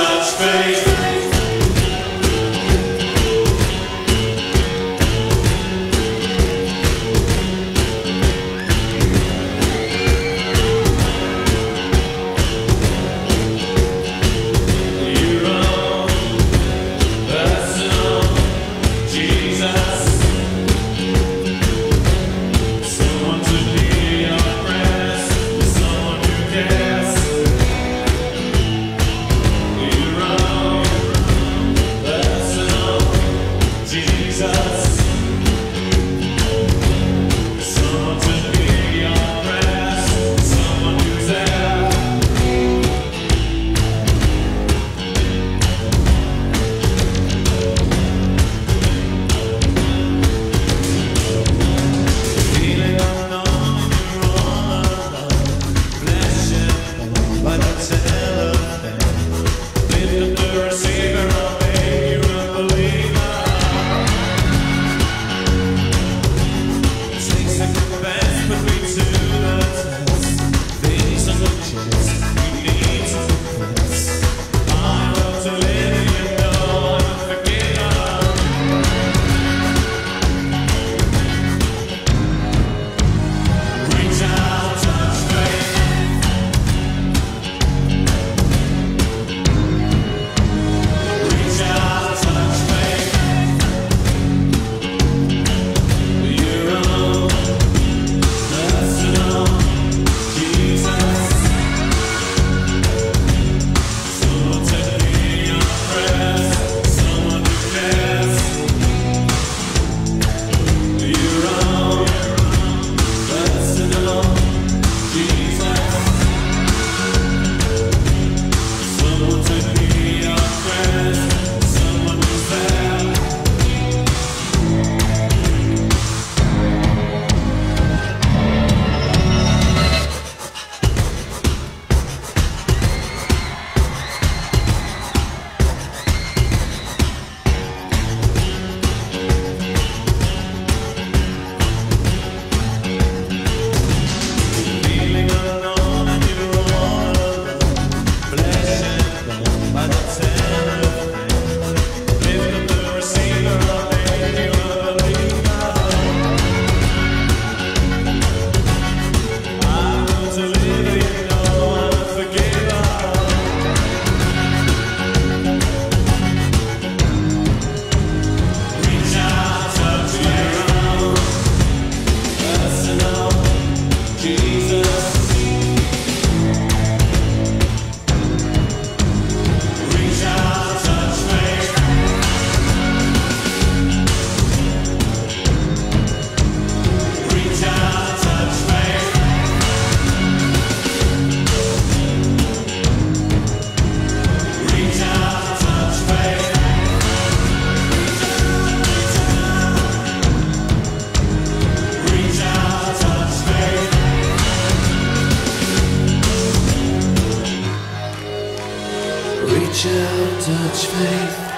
touch faith. I don't Touch faith.